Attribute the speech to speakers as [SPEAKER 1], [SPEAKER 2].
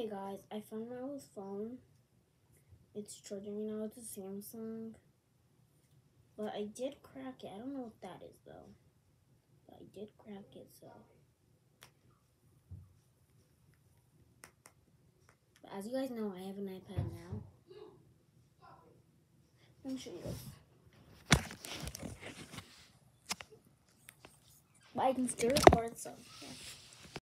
[SPEAKER 1] Hey guys, I found my old phone. It's charging now. It's a Samsung. But I did crack it. I don't know what that is though. But I did crack it, so. But as you guys know, I have an iPad now. Let me show you this. But I can still record, so yeah.